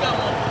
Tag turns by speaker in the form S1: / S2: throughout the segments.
S1: 干我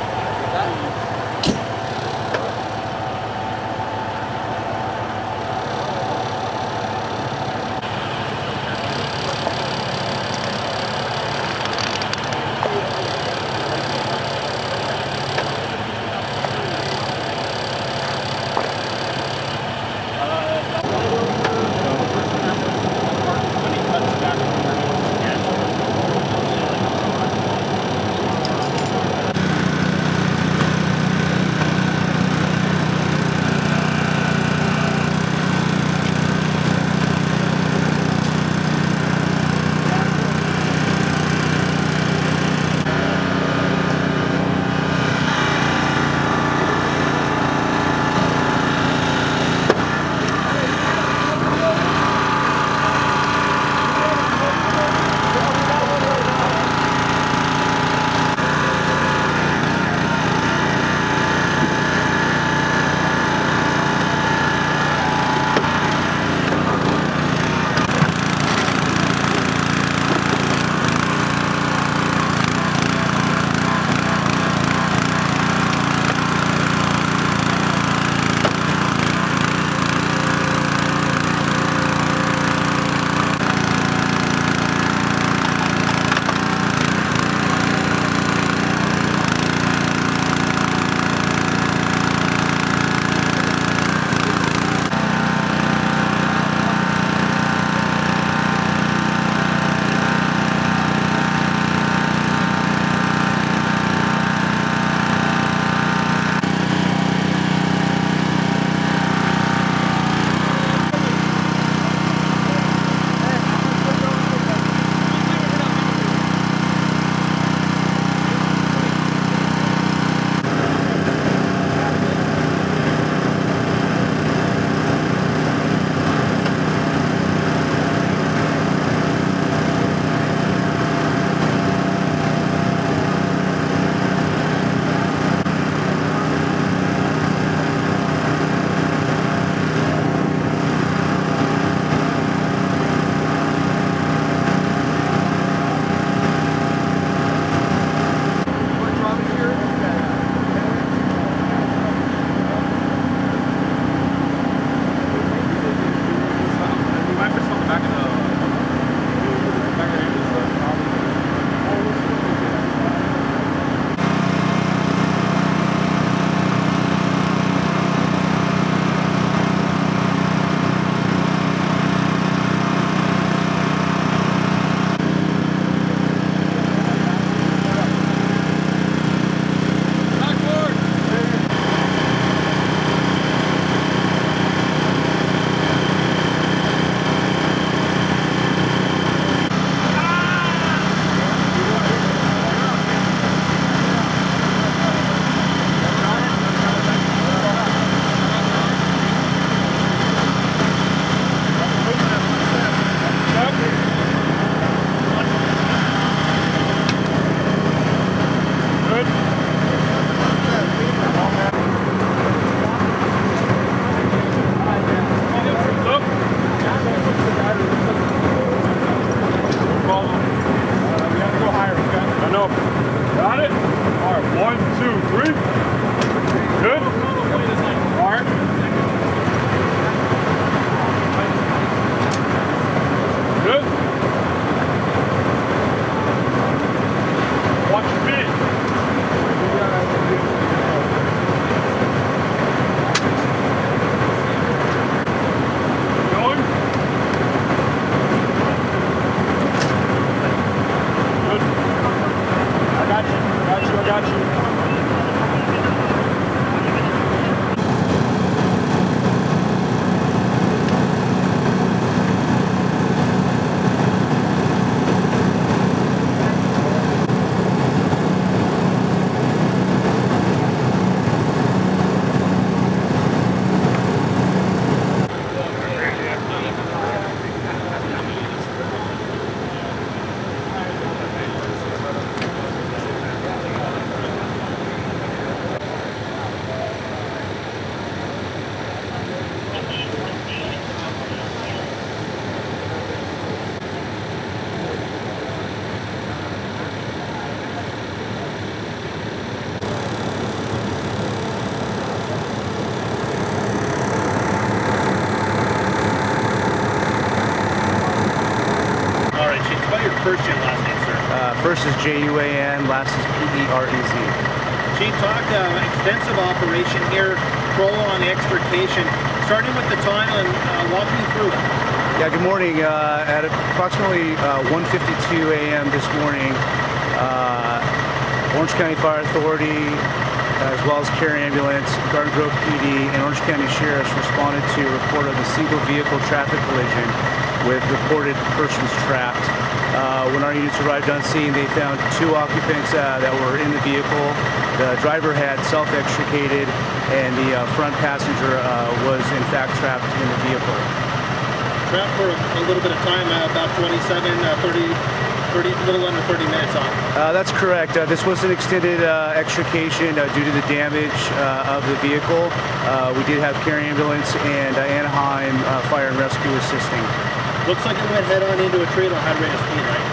S1: first
S2: is J-U-A-N, last is P-E-R-E-Z.
S1: Shane, talk uh, extensive operation here, Trollo on extrication. Starting with the time and uh, walk me through it.
S2: Yeah, good morning. Uh, at approximately uh, 1.52 a.m. this morning, uh, Orange County Fire Authority, as well as Care Ambulance, Garden Grove PD, and Orange County Sheriffs responded to a report of a single vehicle traffic collision with reported persons trapped. Uh, when our units arrived on scene, they found two occupants uh, that were in the vehicle. The driver had self-extricated, and the uh, front passenger uh, was in fact trapped in the vehicle.
S1: Trapped for a, little bit of time, uh, about 27, uh, 30, 30, a little under 30 minutes on.
S2: Uh, that's correct. Uh, this was an extended uh, extrication uh, due to the damage uh, of the vehicle. Uh, we did have Care Ambulance and Anaheim uh, Fire and Rescue assisting.
S1: Looks like it went head on into a tree at a high rate of speed, right?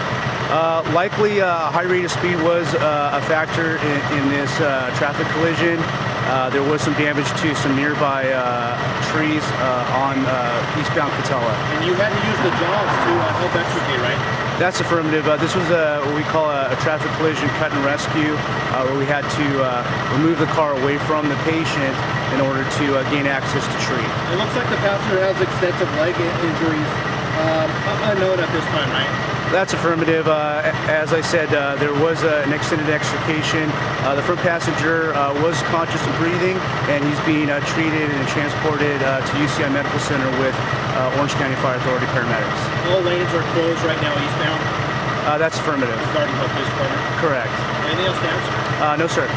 S2: Uh, likely, uh, high rate of speed was uh, a factor in, in this uh, traffic collision. Uh, there was some damage to some nearby uh, trees uh, on uh, eastbound Katella.
S1: And you had to use the jaws to uh, help extricate, right?
S2: That's affirmative. Uh, this was a, what we call a, a traffic collision cut and rescue, uh, where we had to uh, remove the car away from the patient in order to uh, gain access to tree.
S1: It looks like the passenger has extensive leg injuries. Um, unknown at this time, right?
S2: That's affirmative. Uh, as I said, uh, there was uh, an extended extrication. Uh, the front passenger uh, was conscious and breathing, and he's being uh, treated and transported uh, to UCI Medical Center with uh, Orange County Fire Authority paramedics.
S1: All lanes are closed right now eastbound.
S2: Uh, that's affirmative.
S1: Police Department.
S2: Correct.
S1: Anything else to?
S2: Uh, no, sir.